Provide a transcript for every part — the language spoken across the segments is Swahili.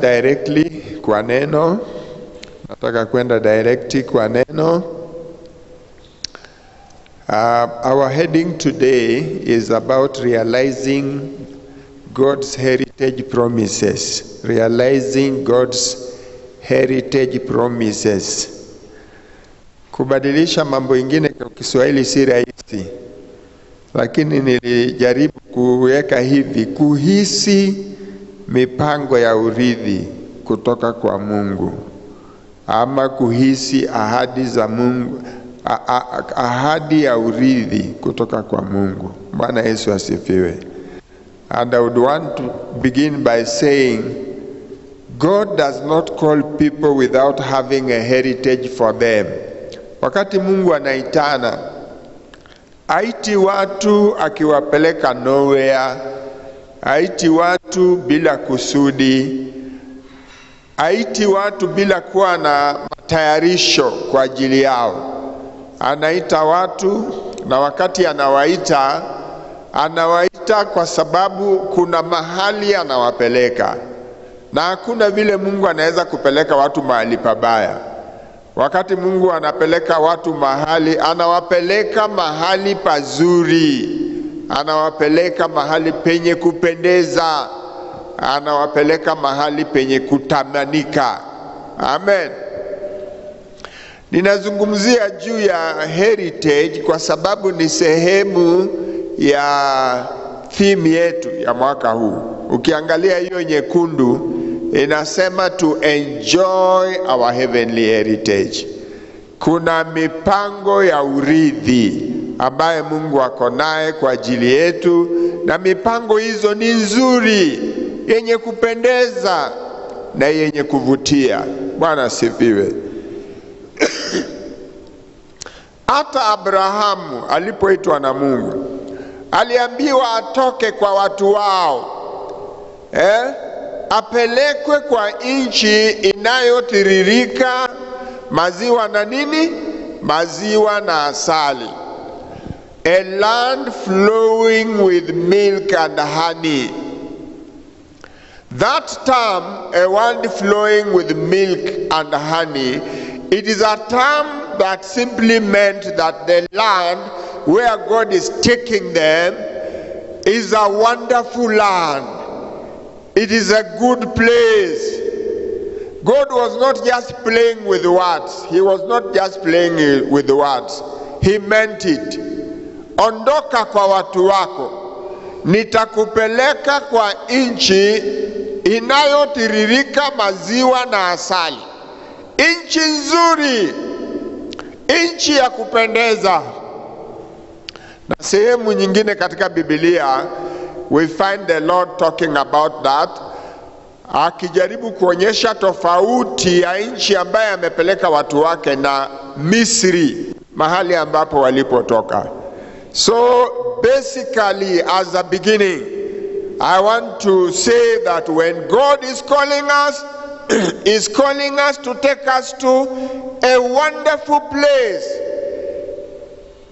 Directly kwa neno. Nataka kwenda directly kwa neno. Uh, our heading today is about realizing God's heritage promises. Realizing God's heritage promises. Kubadilisha mambo ingine kwa Kiswahili si rahisi, lakini nilijaribu kuweka hivi: kuhisi mipango ya urithi kutoka kwa Mungu, ama kuhisi ahadi za Mungu, ahadi ya urithi kutoka kwa Mungu. Bwana Yesu asifiwe. And I would want to begin by saying God does not call people without having a heritage for them. Wakati Mungu anaitana, aiti watu akiwapeleka nowhere, aiti watu bila kusudi, aiti watu bila kuwa na matayarisho kwa ajili yao. Anaita watu na wakati anawaita, anawaita kwa sababu kuna mahali anawapeleka, na hakuna vile Mungu anaweza kupeleka watu mahali pabaya. Wakati Mungu anapeleka watu mahali, anawapeleka mahali pazuri, anawapeleka mahali penye kupendeza, anawapeleka mahali penye kutamanika. Amen. Ninazungumzia juu ya heritage kwa sababu ni sehemu ya theme yetu ya mwaka huu. Ukiangalia hiyo nyekundu inasema to enjoy our heavenly heritage. Kuna mipango ya urithi ambaye Mungu ako naye kwa ajili yetu, na mipango hizo ni nzuri, yenye kupendeza na yenye kuvutia. Bwana asifiwe. Hata Abrahamu alipoitwa na Mungu aliambiwa atoke kwa watu wao eh, apelekwe kwa nchi inayotiririka maziwa na nini, maziwa na asali, a land flowing with milk and honey. That term, a land flowing with milk and honey, it is a term that simply meant that the land where God is taking them is a wonderful land. It is a good place. God was not just playing with words. He was not just playing with words. He meant it. Ondoka kwa watu wako, nitakupeleka kwa nchi inayotiririka maziwa na asali, nchi nzuri, nchi ya kupendeza. Na sehemu nyingine katika Biblia we find the Lord talking about that, akijaribu kuonyesha tofauti ya nchi ambaye amepeleka watu wake na Misri, mahali ambapo walipotoka. So basically as a beginning, I want to say that when God is calling us, is calling us to take us to a wonderful place.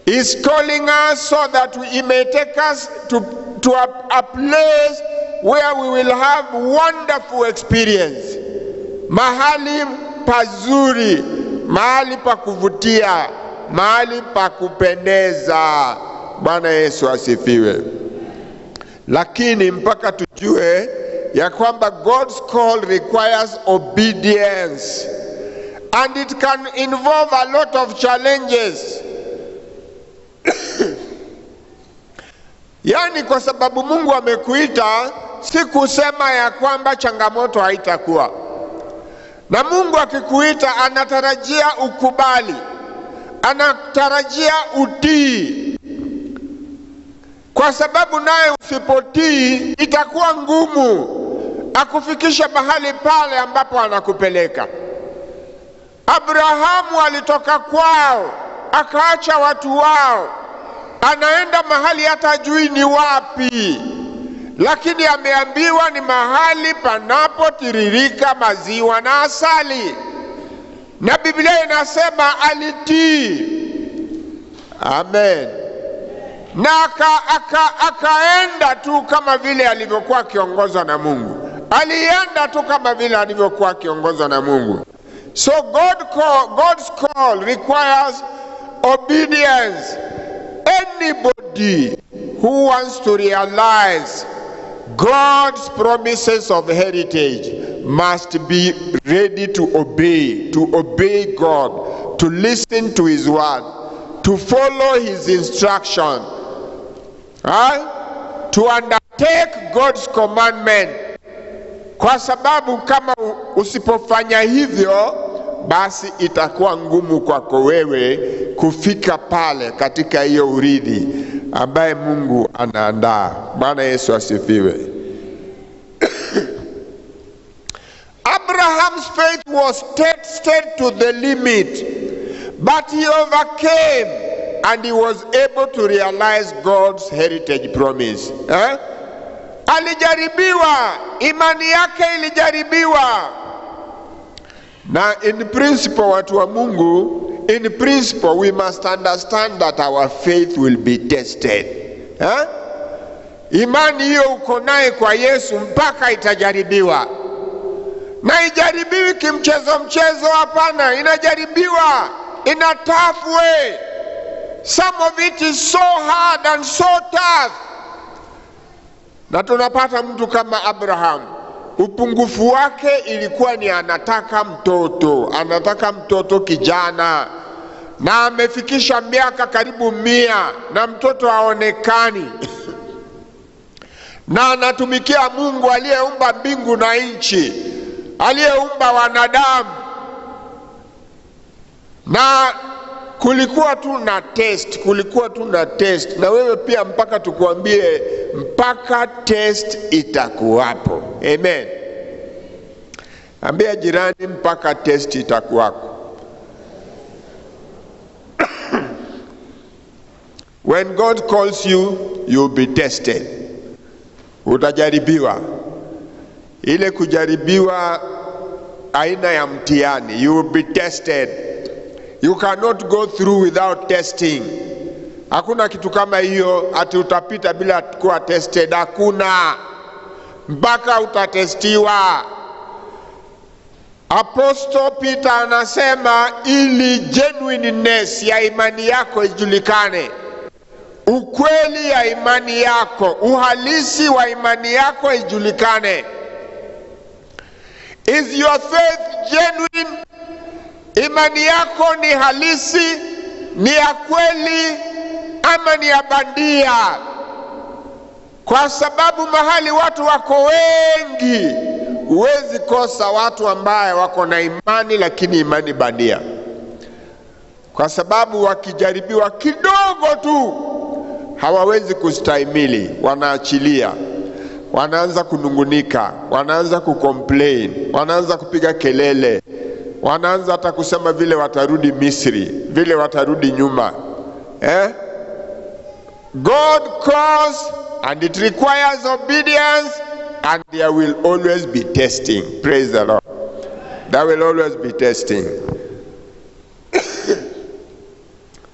He's calling us so that He may take us to, to a, a place where we will have wonderful experience. Mahali pazuri, mahali pa kuvutia, mahali pa kupendeza. Bwana Yesu asifiwe. Lakini mpaka tujue ya kwamba God's call requires obedience and it can involve a lot of challenges. Yaani, kwa sababu Mungu amekuita, si kusema ya kwamba changamoto haitakuwa. Na Mungu akikuita, anatarajia ukubali, anatarajia utii, kwa sababu naye usipotii itakuwa ngumu akufikisha mahali pale ambapo anakupeleka. Abrahamu alitoka kwao akaacha watu wao, anaenda mahali hata jui ni wapi, lakini ameambiwa ni mahali panapotiririka maziwa na asali, na Biblia inasema alitii. Amen. Na akaenda aka, aka, tu kama vile alivyokuwa akiongozwa na Mungu, alienda tu kama vile alivyokuwa akiongozwa na Mungu. So God call, God's call requires obedience. Anybody who wants to realize God's promises of heritage must be ready to obey, to obey God, to listen to His word, to follow His instruction, right? to undertake God's commandment. Kwa sababu kama usipofanya hivyo, basi itakuwa ngumu kwako wewe kufika pale katika hiyo urithi ambaye Mungu anaandaa. Bwana Yesu asifiwe. Abraham's faith was tested to the limit, but he overcame and he was able to realize God's heritage promise. Eh? Alijaribiwa, imani yake ilijaribiwa. Na in principle, watu wa Mungu, in principle we must understand that our faith will be tested. Eh? Imani hiyo uko naye kwa Yesu mpaka itajaribiwa na ijaribiwi kimchezo mchezo, hapana, inajaribiwa inatafwe. Some of it is so hard and so tough. Na tunapata mtu kama Abraham, upungufu wake ilikuwa ni anataka mtoto, anataka mtoto kijana, na amefikisha miaka karibu mia na mtoto haonekani. Na anatumikia Mungu aliyeumba mbingu na nchi, aliyeumba wanadamu, na kulikuwa tu na test, kulikuwa tu na test. Na wewe pia mpaka tukuambie, mpaka test itakuwapo. Amen. Ambia jirani, mpaka test itakuwako. When God calls you, you'll be tested utajaribiwa. Ile kujaribiwa aina ya mtihani, you will be tested. You cannot go through without testing. Hakuna kitu kama hiyo ati utapita bila kuwa tested, hakuna, mpaka utatestiwa. Apostle Peter anasema ili genuineness ya imani yako ijulikane ukweli ya imani yako, uhalisi wa imani yako ijulikane. Is your faith genuine? Imani yako ni halisi, ni ya kweli ama ni ya bandia? Kwa sababu mahali watu wako wengi, huwezi kosa watu ambaye wako na imani lakini imani bandia, kwa sababu wakijaribiwa kidogo tu hawawezi kustahimili, wanaachilia, wanaanza kunungunika, wanaanza kucomplain, wanaanza kupiga kelele, wanaanza hata kusema vile watarudi Misri, vile watarudi nyuma eh? God calls and it requires obedience and there will always be testing. Praise the Lord. There will always be testing.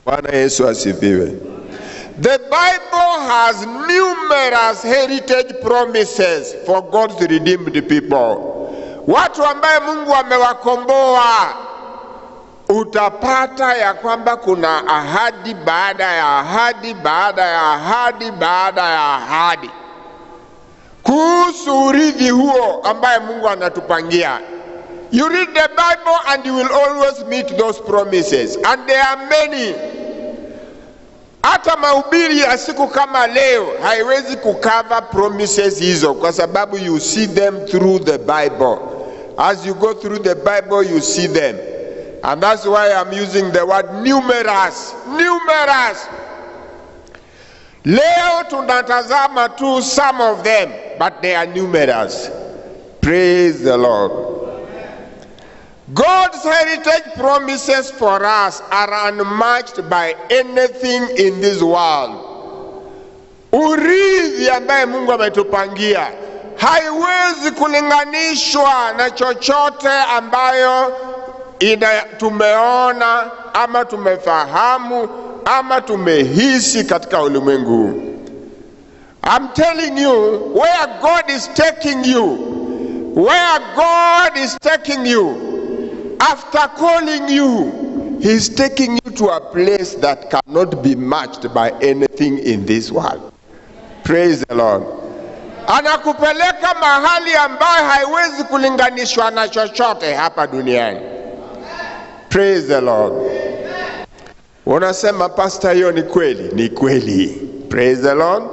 Bwana Yesu asifiwe. The Bible has numerous heritage promises for God's redeemed people. Watu ambaye Mungu amewakomboa, utapata ya kwamba kuna ahadi baada ya ahadi baada ya ahadi baada ya ahadi kuhusu urithi huo ambaye Mungu anatupangia. You read the Bible and you will always meet those promises and there are many hata mahubiri ya siku kama leo haiwezi kukava promises hizo, kwa sababu you see them through the Bible. As you go through the Bible you see them, and that's why I'm using the word numerous, numerous. Leo tunatazama tu some of them, but they are numerous. Praise the Lord. God's heritage promises for us are unmatched by anything in this world. Urithi ambaye Mungu ametupangia haiwezi kulinganishwa na chochote ambayo ina tumeona ama tumefahamu ama tumehisi katika ulimwengu. I'm telling you where God is taking you, where God is taking you after calling you He's taking you to a place that cannot be matched by anything in this world. Praise the Lord. Anakupeleka mahali ambaye haiwezi kulinganishwa na chochote hapa duniani. Praise the Lord. Unasema pastor, hiyo ni kweli? Ni kweli. Praise the Lord.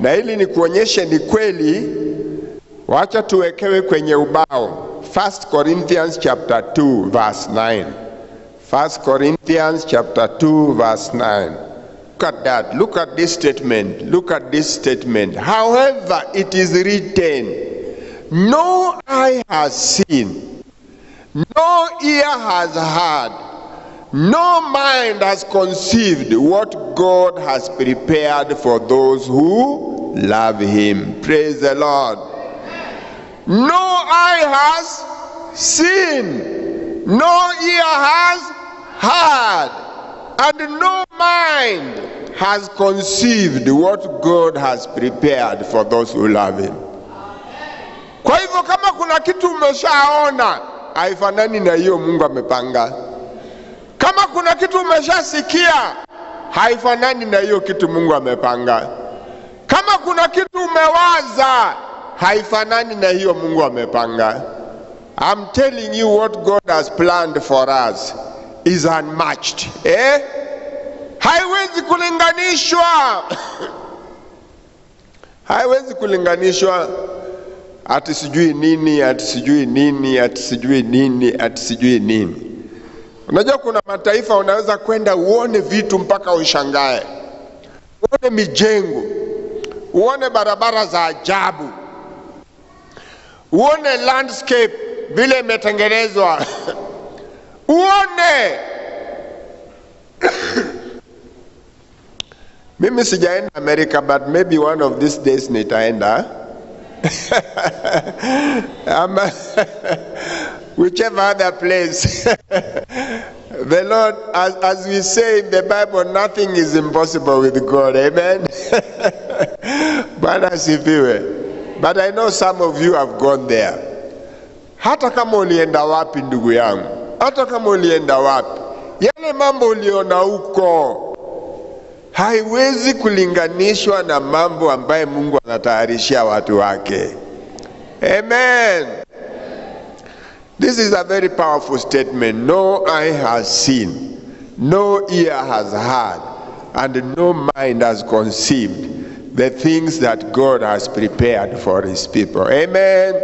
Na ili nikuonyeshe ni kweli, wacha tuwekewe kwenye ubao. 1 Corinthians chapter 2 verse 9. 1 Corinthians chapter 2 verse 9. Look at that. Look at this statement. Look at this statement. However, it is written, no eye has seen, no ear has heard, no mind has conceived what God has prepared for those who love Him. Praise the Lord. No eye has seen, no ear has heard, and no mind has conceived what God has prepared for those who love Him. Kwa hivyo kama kuna kitu umeshaona haifanani na hiyo Mungu amepanga. Kama kuna kitu umeshasikia haifanani na hiyo kitu Mungu amepanga. Kama kuna kitu umewaza haifanani na hiyo Mungu amepanga. I'm telling you what God has planned for us is unmatched. Eh? Haiwezi kulinganishwa. haiwezi kulinganishwa ati sijui nini, ati sijui nini, ati sijui nini, ati sijui nini. Unajua kuna mataifa unaweza kwenda uone vitu mpaka ushangae, uone mijengo, uone barabara za ajabu, uone landscape vile imetengenezwa, uone mimi sijaenda america but maybe one of these days nitaenda Ama, whichever other place the Lord, as, as we say in the Bible, nothing is impossible with God. Amen. Bwana asifiwe. But I know some of you have gone there. Hata kama ulienda wapi ndugu yangu, hata kama ulienda wapi, yale mambo uliona huko haiwezi kulinganishwa na mambo ambaye Mungu anatayarishia watu wake. Amen. This is a very powerful statement. No eye has seen, no ear has heard, and no mind has conceived the things that God has prepared for his people. Amen.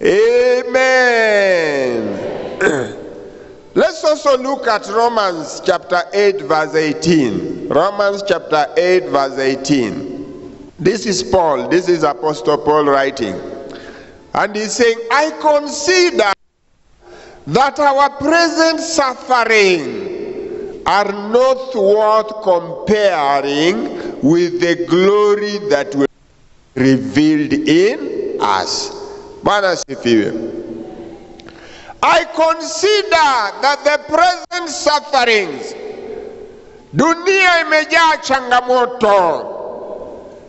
Amen. Let's also look at Romans chapter 8, verse 18. Romans chapter 8, verse 18. This is Paul, this is Apostle Paul writing. And he's saying, I consider that our present suffering are not worth comparing with the glory that will be revealed in us. Bwana sifiwe. I consider that the present sufferings, dunia imejaa changamoto,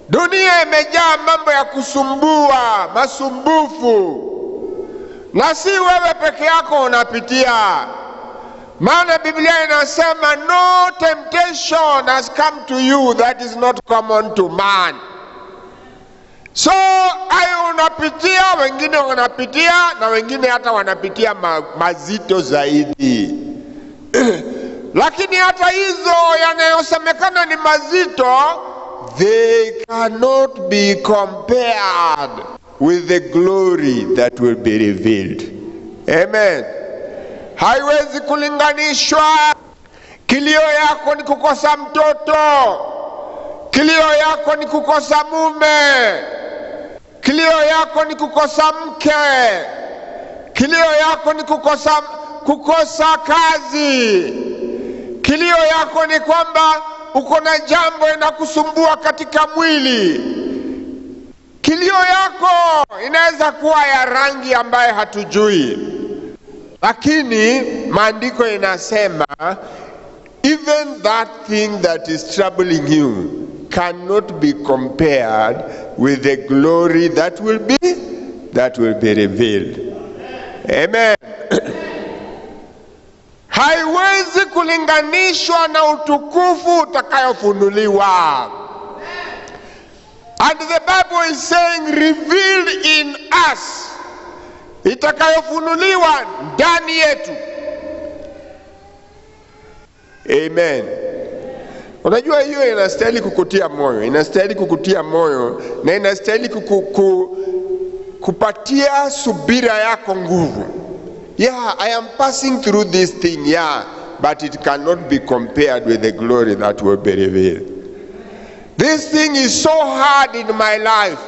dunia imejaa mambo ya kusumbua, masumbufu, na si wewe peke yako unapitia. Maana Biblia inasema no temptation has come to you that is not common to man. So ayo unapitia, wengine wanapitia na wengine hata wanapitia ma, mazito zaidi lakini hata hizo yanayosemekana ni mazito, they cannot be compared with the glory that will be revealed. Amen. Haiwezi kulinganishwa. Kilio yako ni kukosa mtoto, kilio yako ni kukosa mume, kilio yako ni kukosa mke, kilio yako ni kukosa, kukosa kazi, kilio yako ni kwamba uko na jambo inakusumbua katika mwili. Kilio yako inaweza kuwa ya rangi ambaye hatujui, lakini maandiko inasema even that thing that is troubling you cannot be compared with the glory that will be that will be revealed. Amen. Haiwezi kulinganishwa na utukufu utakayofunuliwa. And the Bible is saying revealed in us, itakayofunuliwa ndani yetu. Amen. Unajua hiyo inastahili kukutia moyo, inastahili kukutia moyo na inastahili kuku, ku, kupatia subira yako nguvu. Yeah, I am passing through this thing, yeah, but it cannot be compared with the glory that will be revealed. This thing is so hard in my life.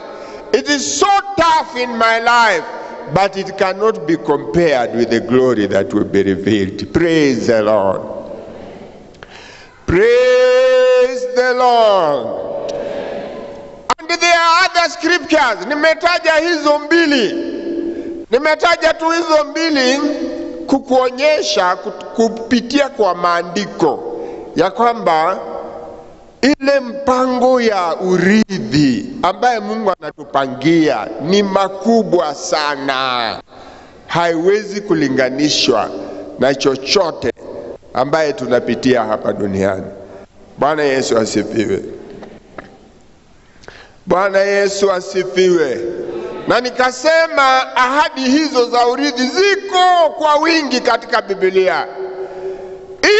It is so tough in my life, but it cannot be compared with the glory that will be revealed. Praise the Lord. Praise the Lord. And there are other scriptures. Nimetaja hizo mbili, nimetaja tu hizo mbili kukuonyesha kupitia kwa maandiko ya kwamba ile mpango ya urithi ambaye Mungu anatupangia ni makubwa sana, haiwezi kulinganishwa na chochote ambaye tunapitia hapa duniani. Bwana Yesu asifiwe. Bwana Yesu asifiwe. Na nikasema ahadi hizo za urithi ziko kwa wingi katika Biblia,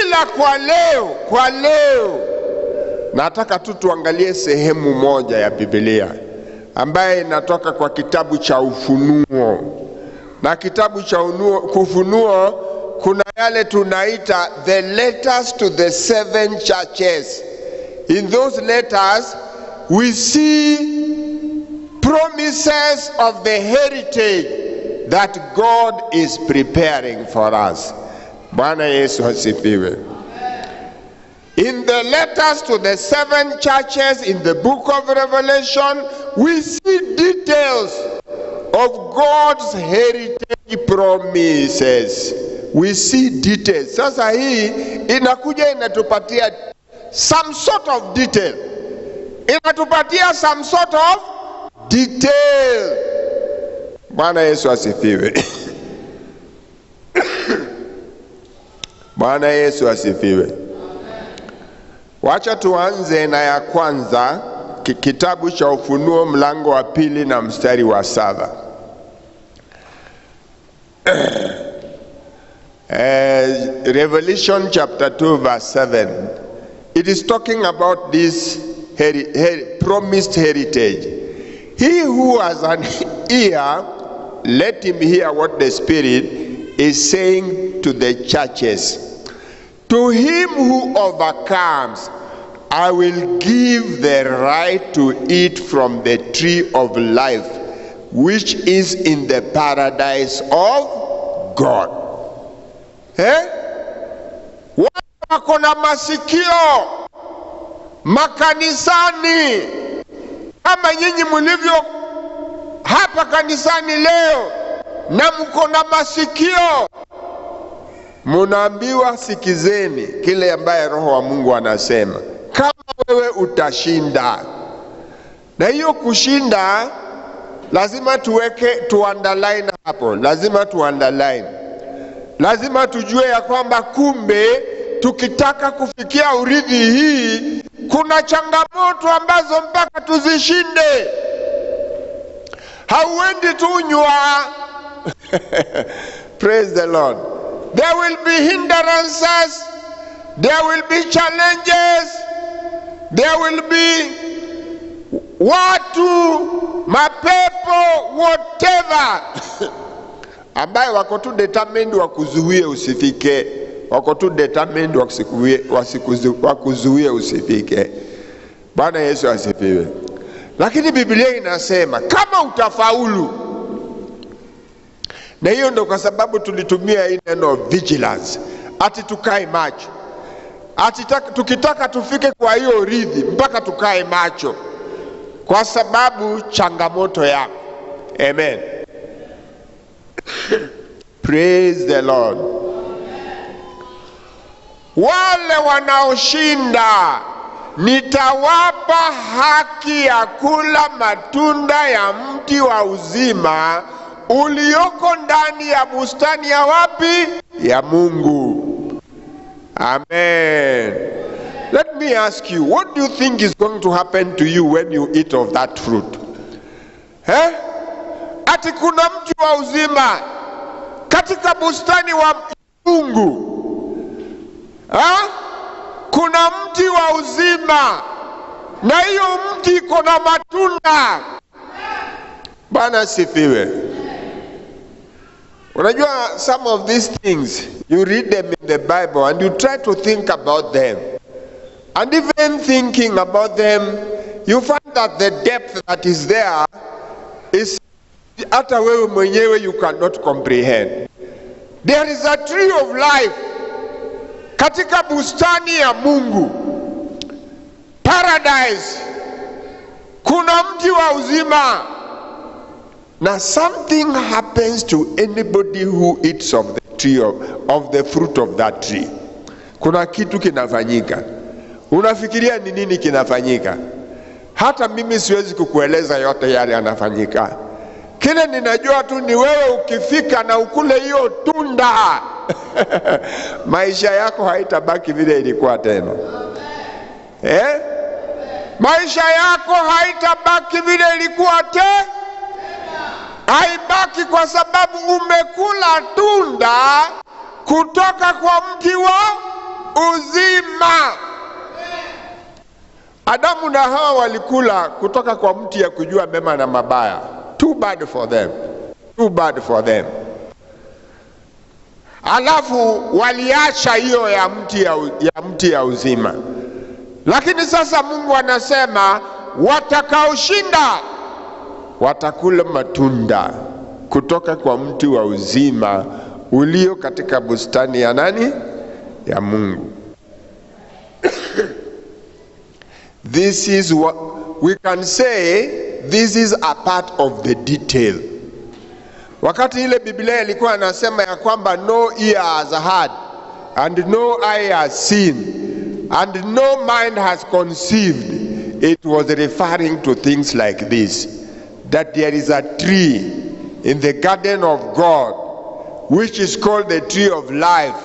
ila kwa leo, kwa leo nataka tu tuangalie sehemu moja ya Biblia ambaye inatoka kwa kitabu cha Ufunuo, na kitabu cha unuo, Ufunuo kuna yale tunaita the letters to the seven churches. In those letters we see promises of the heritage that God is preparing for us. Bwana Yesu asifiwe. In the letters to the seven churches in the book of Revelation, we see details of God's heritage promises. We see details. Sasa hii inakuja inatupatia some sort of detail, inatupatia some sort of detail. Bwana Yesu asifiwe. Bwana Yesu asifiwe. Wacha tuanze na ya kwanza, kitabu cha Ufunuo mlango wa pili na mstari wa saba. Uh, Revelation chapter 2 verse 7. It is talking about this heri- her promised heritage. He who has an ear, let him hear what the Spirit is saying to the churches. To him who overcomes, I will give the right to eat from the tree of life, which is in the paradise of God. Eh? Wako na masikio makanisani kama nyinyi mulivyo hapa kanisani leo, na mko na masikio munaambiwa sikizeni kile ambaye Roho wa Mungu anasema, kama wewe utashinda. Na hiyo kushinda lazima tuweke tu underline hapo, lazima tu underline, lazima tujue ya kwamba kumbe tukitaka kufikia urithi hii kuna changamoto ambazo mpaka tuzishinde. Hauendi tu nywa. Praise the Lord. There will be hindrances, there will be challenges, there will be watu, mapepo, whatever ambaye wako tu determined wakuzuie usifike, wako tu determined wakuzuie usifike. Bwana Yesu asifiwe. Lakini Biblia inasema kama utafaulu, na hiyo ndo kwa sababu tulitumia hii neno vigilance, ati tukae macho, ati tukitaka tufike kwa hiyo urithi mpaka tukae macho, kwa sababu changamoto yako. Amen. Praise the Lord. Wale wanaoshinda nitawapa haki ya kula matunda ya mti wa uzima ulioko ndani ya bustani ya wapi? Ya Mungu. Amen. Let me ask you, what do you think is going to happen to you when you eat of that fruit? Eh? Ati kuna mti wa uzima katika bustani wa Mungu. Ha? Kuna mti wa uzima na hiyo mti iko na matunda. Bwana asifiwe. Unajua some of these things you read them in the Bible and you try to think about them. And even thinking about them, you find that the depth that is there is hata wewe mwenyewe you cannot comprehend. There is a tree of life katika bustani ya Mungu, paradise. Kuna mti wa uzima, na something happens to anybody who eats of the tree of, of the fruit of that tree. Kuna kitu kinafanyika. Unafikiria ni nini kinafanyika? Hata mimi siwezi kukueleza yote yale yanafanyika. Kile ninajua tu ni wewe ukifika na ukule hiyo tunda maisha yako haitabaki vile ilikuwa tena eh? Maisha yako haitabaki vile ilikuwa te, haibaki kwa sababu umekula tunda kutoka kwa mti wa uzima. Adamu na Hawa walikula kutoka kwa mti ya kujua mema na mabaya. Too bad for them. Too bad for them. Alafu waliacha hiyo ya mti ya, ya mti ya uzima. Lakini sasa Mungu anasema watakaoshinda watakula matunda kutoka kwa mti wa uzima ulio katika bustani ya nani? Ya Mungu. This is what we can say this is a part of the detail. Wakati ile Biblia ilikuwa anasema ya kwamba no ear has heard and no eye has seen and no mind has conceived, it was referring to things like this that there is a tree in the garden of God which is called the tree of life,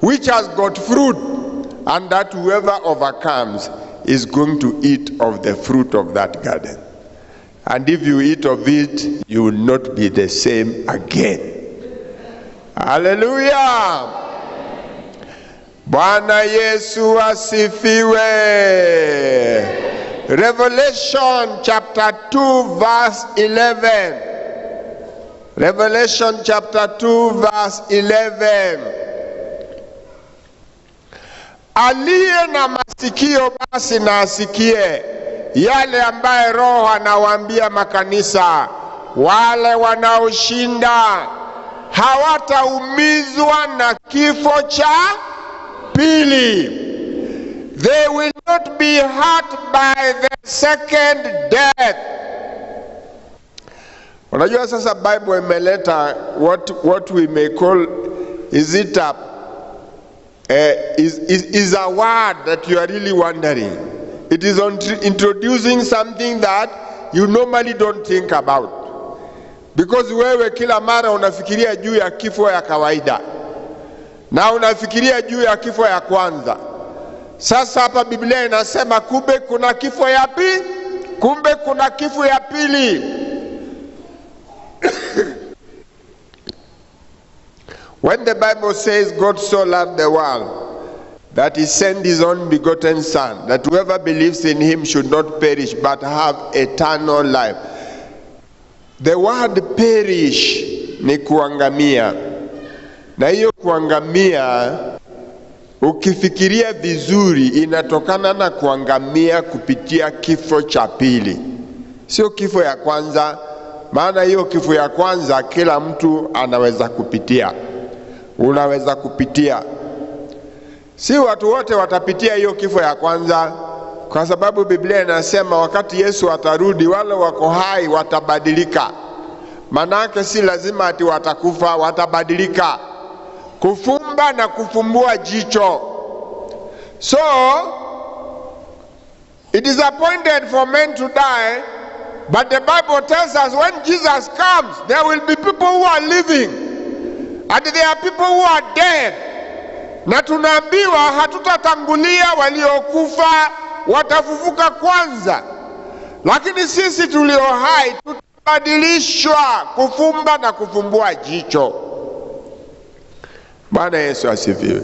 which has got fruit, and that whoever overcomes is going to eat of the fruit of that garden. And if you eat of it, you will not be the same again. Hallelujah. Bwana Yesu asifiwe. Revelation chapter 2 verse 11. Revelation chapter 2 verse 11. Aliye na masikio basi na asikie yale ambaye Roho anawaambia makanisa. Wale wanaoshinda hawataumizwa na kifo cha pili. They will not be hurt by the second death. Unajua sasa Bible imeleta what, what we may call is it a, uh, is, is, is a word that you are really wondering. It is on, introducing something that you normally don't think about. Because wewe kila mara unafikiria juu ya kifo ya kawaida na unafikiria juu ya kifo ya kwanza. Sasa hapa Biblia inasema kumbe kuna kifo ya pili, kumbe kuna kifo ya pili. When the Bible says God so loved the world that he sent his only begotten Son, that whoever believes in him should not perish but have eternal life. The word perish ni kuangamia, na hiyo kuangamia ukifikiria vizuri inatokana na kuangamia kupitia kifo cha pili, sio kifo ya kwanza. Maana hiyo kifo ya kwanza kila mtu anaweza kupitia, unaweza kupitia Si watu wote watapitia hiyo kifo ya kwanza, kwa sababu Biblia inasema wakati Yesu atarudi, wale wako hai watabadilika. Manake si lazima ati watakufa, watabadilika, kufumba na kufumbua jicho. So it is appointed for men to die, but the Bible tells us when Jesus comes, there will be people who are living, and there are people who are dead. na tunaambiwa hatutatangulia waliokufa, watafufuka kwanza, lakini sisi tulio hai tutabadilishwa kufumba na kufumbua jicho. Bwana Yesu asifiwe.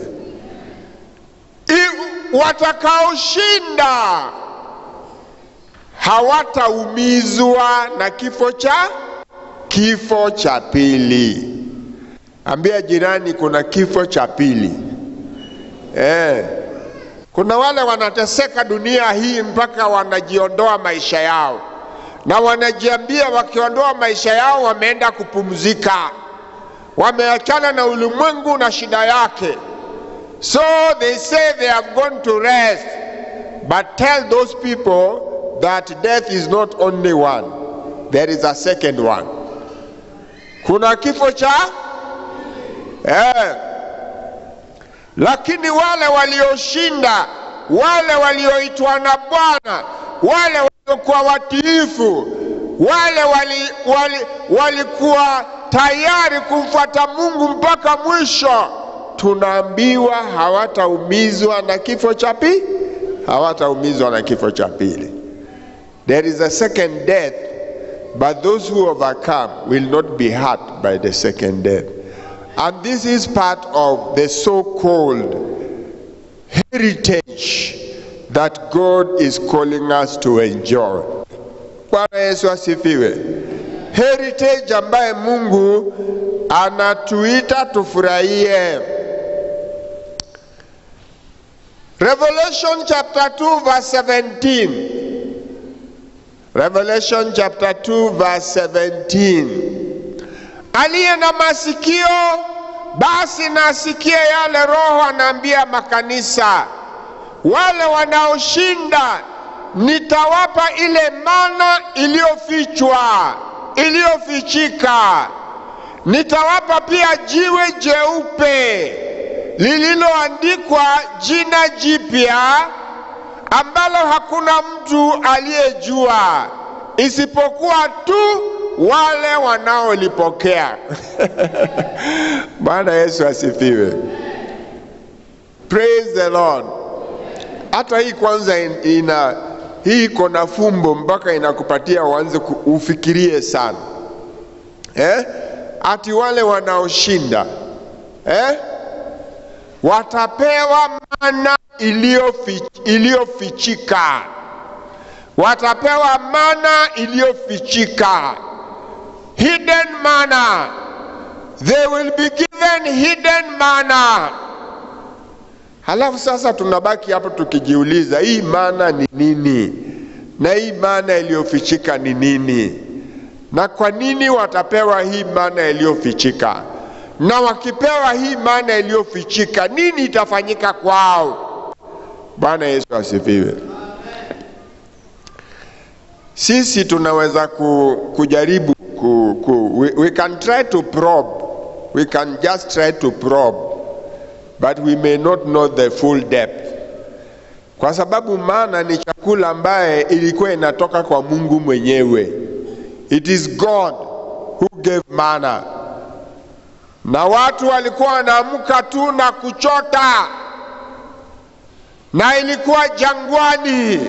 Watakaoshinda hawataumizwa na kifo cha kifo cha pili. Ambia jirani kuna kifo cha pili. Eh, kuna wale wanateseka dunia hii mpaka wanajiondoa maisha yao, na wanajiambia wakiondoa maisha yao wameenda kupumzika, wameachana na ulimwengu na shida yake. So they say they have gone to rest, but tell those people that death is not only one, there is a second one. Kuna kifo cha eh, lakini wale walioshinda, wale walioitwa na Bwana, wale waliokuwa watiifu, wale walikuwa wali, wali, walikuwa tayari kumfuata Mungu mpaka mwisho, tunaambiwa hawataumizwa na kifo cha pili, hawataumizwa na kifo cha pili. There is a second death, but those who overcome will not be hurt by the second death. And this is part of the so called heritage that God is calling us to enjoy. Bwana Yesu asifiwe. Heritage ambaye Mungu anatuita tufurahie. Revelation chapter 2 verse 17. Revelation chapter 2 verse 17. Aliye na masikio basi na asikie yale Roho anaambia makanisa. Wale wanaoshinda nitawapa ile mana iliyofichwa, iliyofichika. Nitawapa pia jiwe jeupe lililoandikwa jina jipya ambalo hakuna mtu aliyejua isipokuwa tu wale wanaolipokea. Bwana Yesu asifiwe. Praise the Lord. Hata hii kwanza in- ina hii iko na fumbo mpaka inakupatia uanze ufikirie sana. Eh? Ati wale wanaoshinda eh? watapewa mana iliyofi- iliyofichika. Watapewa mana iliyofichika. Hidden mana, they will be given hidden manna halafu sasa tunabaki hapo tukijiuliza hii maana ni nini? Na hii maana iliyofichika ni nini? Na kwa nini watapewa hii maana iliyofichika? Na wakipewa hii maana iliyofichika nini itafanyika kwao? Bwana yesu asifiwe. Sisi tunaweza ku, kujaribu ku, ku, we, we can try to probe. We can just try to probe but we may not know the full depth. Kwa sababu mana ni chakula ambaye ilikuwa inatoka kwa mungu mwenyewe. It is god who gave mana na watu walikuwa wanaamka tu na kuchota. Na ilikuwa jangwani.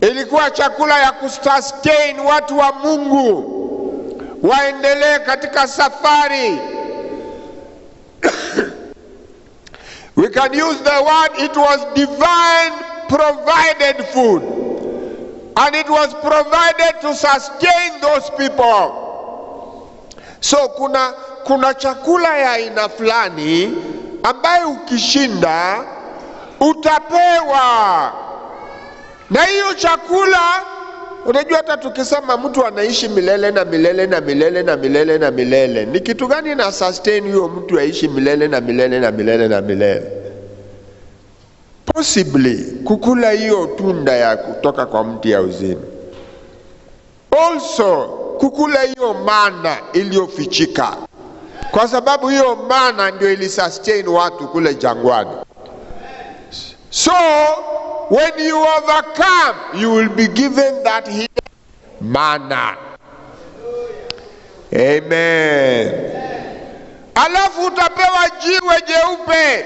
Ilikuwa chakula ya kusustain watu wa Mungu. Waendelee katika safari. We can use the word it was divine provided food and it was provided to sustain those people. So kuna kuna chakula ya aina fulani ambayo ukishinda utapewa na hiyo chakula unajua hata tukisema mtu anaishi milele na milele na milele na milele na milele ni kitu gani na sustain huyo mtu aishi milele na milele na milele na milele? Possibly kukula hiyo tunda ya kutoka kwa mti ya uzima. Also kukula hiyo mana iliyofichika. Kwa sababu hiyo mana ndio ilisustain watu kule jangwani. So, when you overcome, you will be given that hidden manna. Amen. Alafu utapewa jiwe jeupe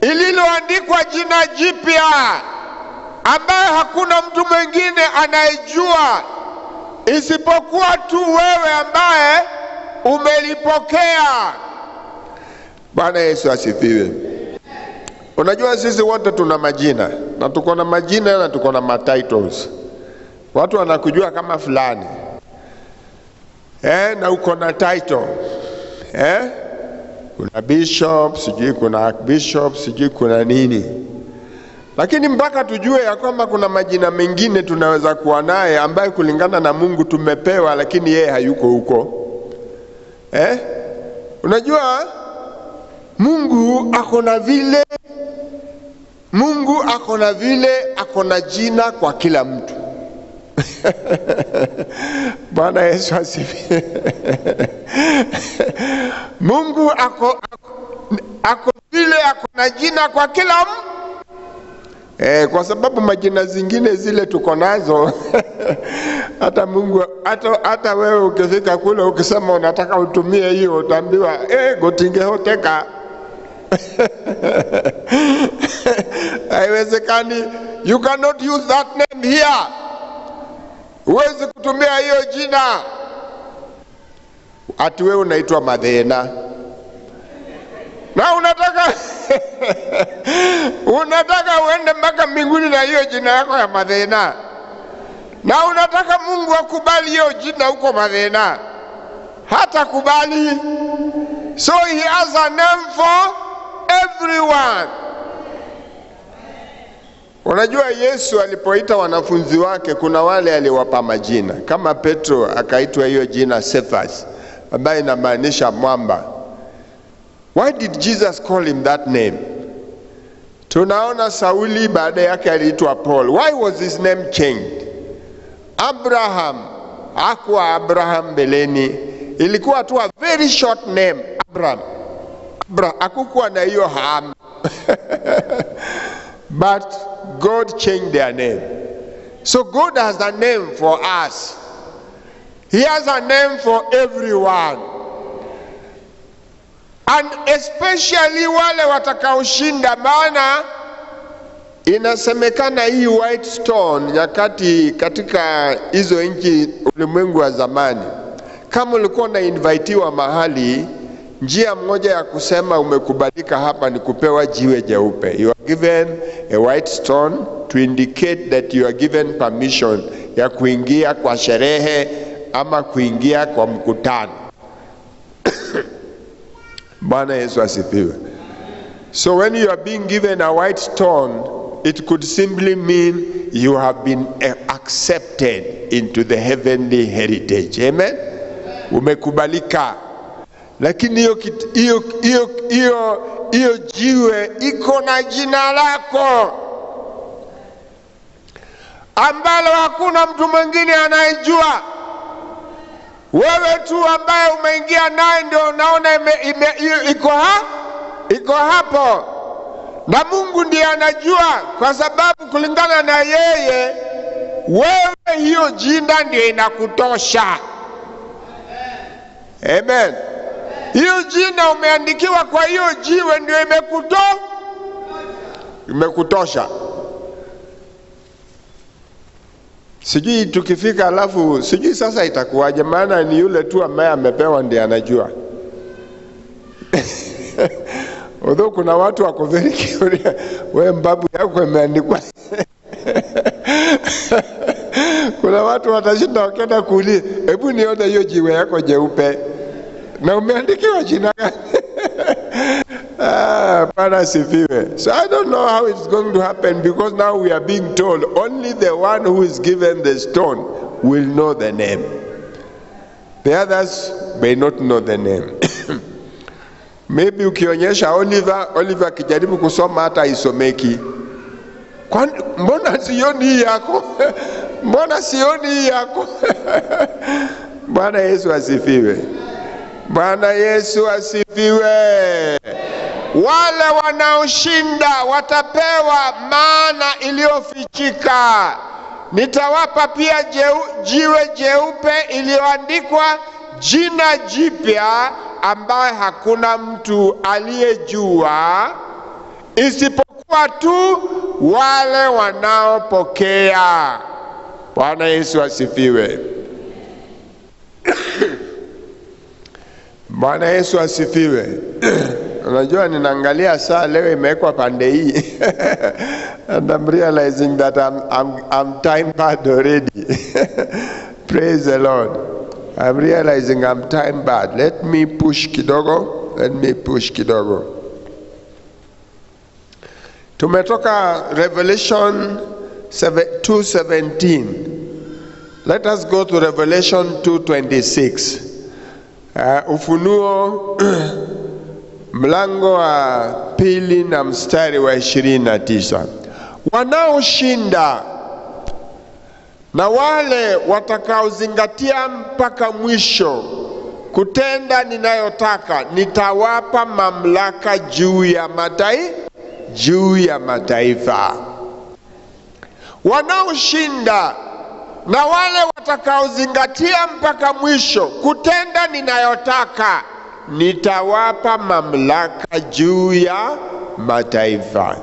ililoandikwa jina jipya ambaye hakuna mtu mwingine anayejua isipokuwa tu wewe ambaye umelipokea. Bwana Yesu asifiwe. Unajua sisi wote tuna majina na tuko na majina na tuko na matitles. Watu wanakujua kama fulani eh, na uko na title eh? Kuna bishop, sijui kuna archbishop, sijui kuna nini, lakini mpaka tujue ya kwamba kuna majina mengine tunaweza kuwa naye ambaye kulingana na Mungu tumepewa, lakini yeye hayuko huko eh? Unajua Mungu ako na vile Mungu ako na vile ako na jina kwa kila mtu. Bwana Yesu asifiwe. Mungu ako, ako, ako vile ako na jina kwa kila mtu. Eh, kwa sababu majina zingine zile tuko nazo hata Mungu hata, hata wewe ukifika kule ukisema unataka utumie hiyo utaambiwa eh, gotingehoteka haiwezekani. You cannot use that name here. Huwezi kutumia hiyo jina ati wewe unaitwa Madhena na unataka unataka uende mpaka mbinguni na hiyo jina yako ya Madhena, na unataka Mungu akubali hiyo jina huko Madhena, hata kubali. So he has a name for everyone. Unajua Yesu alipoita wanafunzi wake, kuna wale aliwapa majina, kama Petro akaitwa hiyo jina Cephas, ambaye inamaanisha mwamba. Why did Jesus call him that name? Tunaona Sauli baada yake aliitwa Paul. Why was his name changed? Abraham hakuwa Abraham mbeleni, ilikuwa tu a very short name Abraham. Abraham akukuwa na hiyo Ham but God changed their name. So God has a name for us. He has a name for everyone. And especially wale watakaoshinda, maana inasemekana hii white stone nyakati katika hizo nchi ulimwengu wa zamani, kama ulikuwa unainvaitiwa mahali, njia moja ya kusema umekubalika hapa ni kupewa jiwe jeupe. You are given a white stone to indicate that you are given permission ya kuingia kwa sherehe ama kuingia kwa mkutano. Bwana Yesu asifiwe. So when you are being given a white stone, it could simply mean you have been eh, accepted into the heavenly heritage. Amen. Umekubalika. Lakini hiyo hiyo hiyo hiyo jiwe iko na jina lako ambalo hakuna mtu mwingine anayejua. Wewe tu ambaye umeingia naye ndio unaona iko ha, iko hapo, na Mungu ndiye anajua, kwa sababu kulingana na yeye, wewe hiyo jina ndio inakutosha. Amen. Hiyo jina umeandikiwa kwa hiyo jiwe ndio imekuto imekutosha. Sijui tukifika, alafu sijui sasa itakuwaje, maana ni yule tu ambaye amepewa ndiye anajua. Although kuna watu wako very curious, wewe mbabu yako imeandikwa kuna watu watashinda wakienda kuuliza, hebu nione hiyo jiwe yako jeupe na umeandikiwa jina gani? Ah. So I don't know how it's going to happen because now we are being told only the one who is given the stone will know the name. The others may not know the name. Maybe ukionyesha Oliver, Oliver akijaribu kusoma hata haisomeki. Kwani mbona sioni hii yako? mbona sioni hii yako? Bwana Yesu asifiwe. Bwana Yesu asifiwe. Wale wanaoshinda watapewa maana iliyofichika. Nitawapa pia jeu, jiwe jeupe iliyoandikwa jina jipya ambaye hakuna mtu aliyejua isipokuwa tu wale wanaopokea. Bwana Yesu asifiwe. Bwana Yesu asifiwe. Unajua, ninaangalia saa leo imewekwa pande hii and I'm realizing that I'm, I'm, I'm time bad already. Praise the Lord. I'm realizing I'm time bad. Let me push kidogo. Let me push kidogo. Tumetoka Revelation 2:17. Let us go to Revelation 2:26. Uh, Ufunuo mlango wa pili na mstari wa ishirini na tisa. Wanaoshinda na wale watakaozingatia mpaka mwisho kutenda ninayotaka, nitawapa mamlaka juu ya matai juu ya mataifa. Wanaoshinda na wale watakaozingatia mpaka mwisho kutenda ninayotaka, nitawapa mamlaka juu ya mataifa.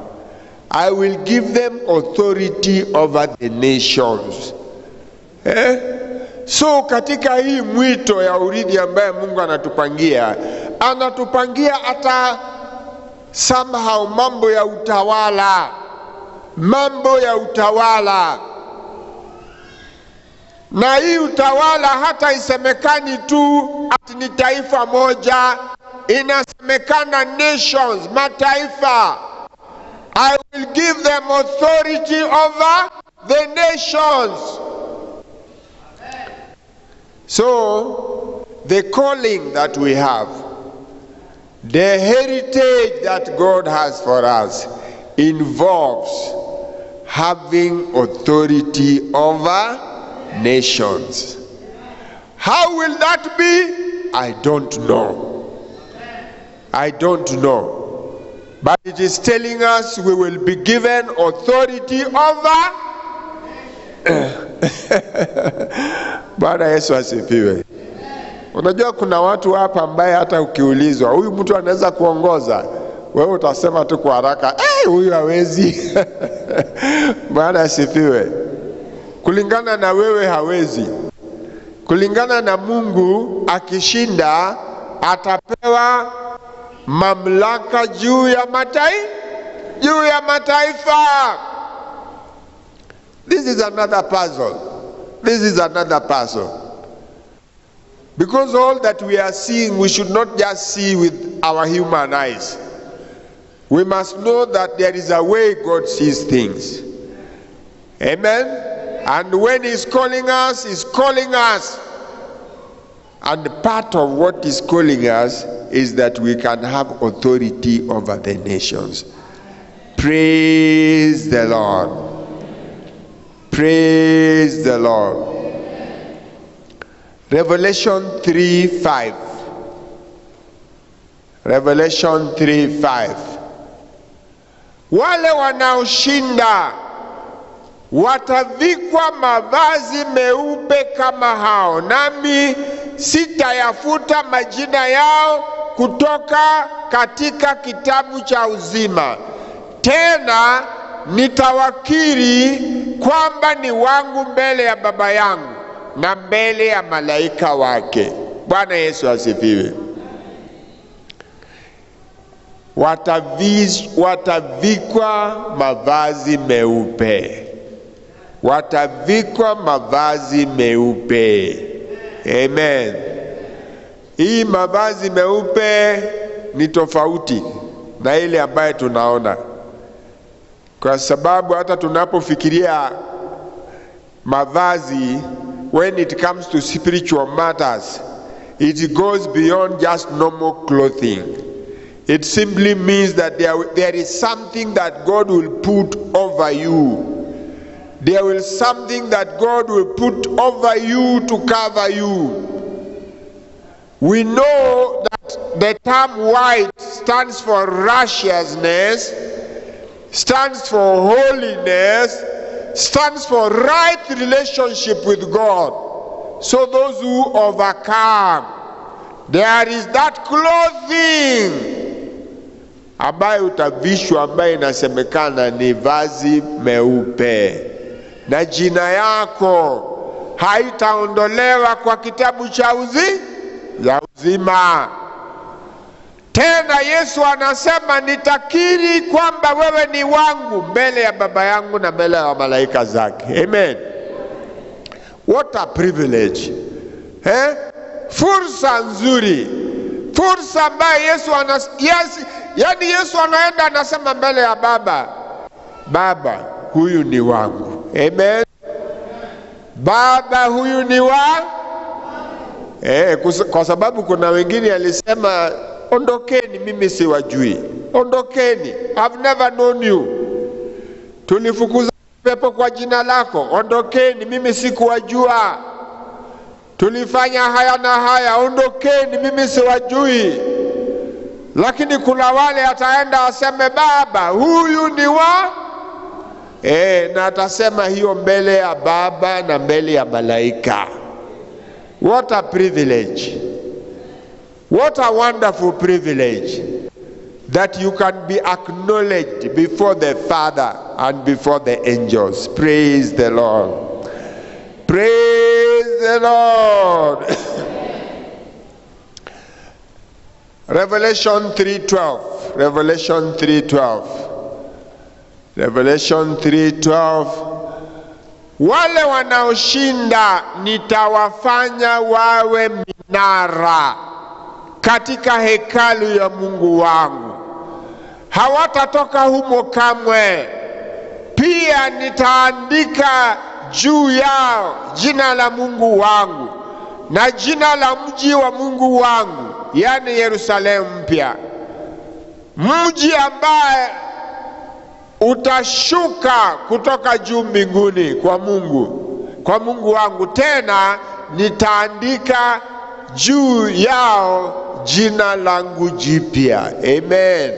I will give them authority over the nations. Eh? So katika hii mwito ya urithi ambaye Mungu anatupangia, anatupangia hata somehow mambo ya utawala, mambo ya utawala. Na hii utawala hata isemekani tu ati ni taifa moja, inasemekana nations, mataifa. I will give them authority over the nations. So, the calling that we have, the heritage that God has for us, involves having authority over nations. How will that be? I don't know. I don't know. But it is telling us we will be given authority over. Bwana Yesu asifiwe. Unajua kuna watu hapa ambaye hata ukiulizwa huyu mtu anaweza kuongoza, wewe utasema tu kwa haraka eh, huyu hawezi. Bwana asifiwe. Kulingana na wewe hawezi, kulingana na Mungu akishinda atapewa mamlaka juu ya matai juu ya mataifa. This is another puzzle. This is another puzzle. Because all that we are seeing, we should not just see with our human eyes. We must know that there is a way God sees things. Amen. And when He's calling us, He's calling us. And part of what He's calling us is that we can have authority over the nations. Praise the Lord. Praise the Lord. Revelation 3 5. Revelation 3 5. Wale wanaoshinda watavikwa mavazi meupe kama hao, nami sitayafuta majina yao kutoka katika kitabu cha uzima, tena nitawakiri kwamba ni wangu mbele ya Baba yangu na mbele ya malaika wake. Bwana Yesu asifiwe. Watavikwa mavazi meupe, watavikwa mavazi meupe. Amen. Hii mavazi meupe ni tofauti na ile ambayo tunaona, kwa sababu hata tunapofikiria mavazi when it comes to spiritual matters it goes beyond just normal clothing it simply means that there, there is something that god will put over you there will something that god will put over you to cover you we know that the term white stands for righteousness stands for holiness stands for right relationship with God. So those who overcome, there is that clothing. ambaye utavishwa, ambaye inasemekana ni vazi meupe, na jina yako haitaondolewa kwa kitabu cha uzi ya uzima. Tena Yesu anasema nitakiri kwamba wewe ni wangu mbele ya Baba yangu na mbele ya malaika zake. Amen. What a privilege. Eh? Fursa nzuri, fursa ambayo Yesu anas, yes, yani Yesu anaenda anasema mbele ya Baba, Baba huyu ni wangu. Amen. Baba huyu ni wa eh, kwa sababu kuna wengine alisema ondokeni, mimi siwajui, ondokeni, I've never known you. Tulifukuza pepo kwa jina lako, ondokeni, mimi sikuwajua. Tulifanya haya na haya, ondokeni, mimi siwajui. Lakini kuna wale ataenda aseme, Baba huyu ni wa E, na atasema hiyo mbele ya Baba na mbele ya malaika. What a privilege. What a wonderful privilege that you can be acknowledged before the Father and before the angels. Praise the Lord. Praise the Lord. Revelation 3:12. Revelation 3:12. Revelation 3:12 Wale wanaoshinda nitawafanya wawe minara katika hekalu ya Mungu wangu, hawatatoka humo kamwe. Pia nitaandika juu yao jina la Mungu wangu na jina la mji wa Mungu wangu, yaani Yerusalemu mpya, mji ambaye utashuka kutoka juu mbinguni kwa Mungu, kwa Mungu wangu. Tena nitaandika juu yao jina langu jipya. Amen.